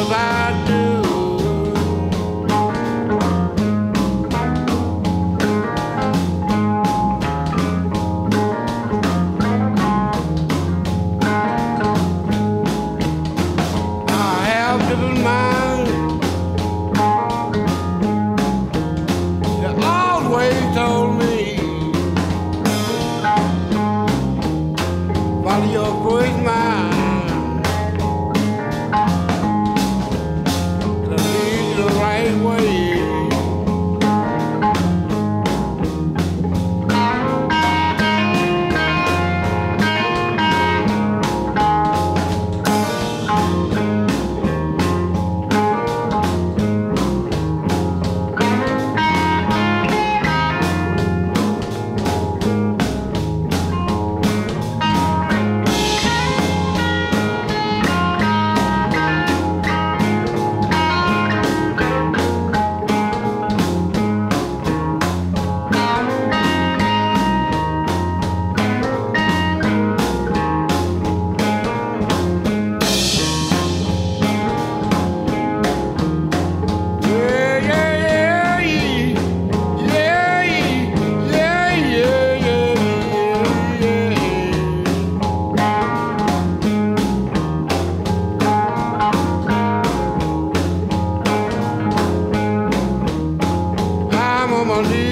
Cause I harmony.